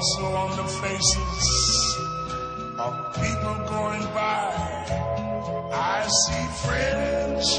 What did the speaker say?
also on the faces of people going by. I see friends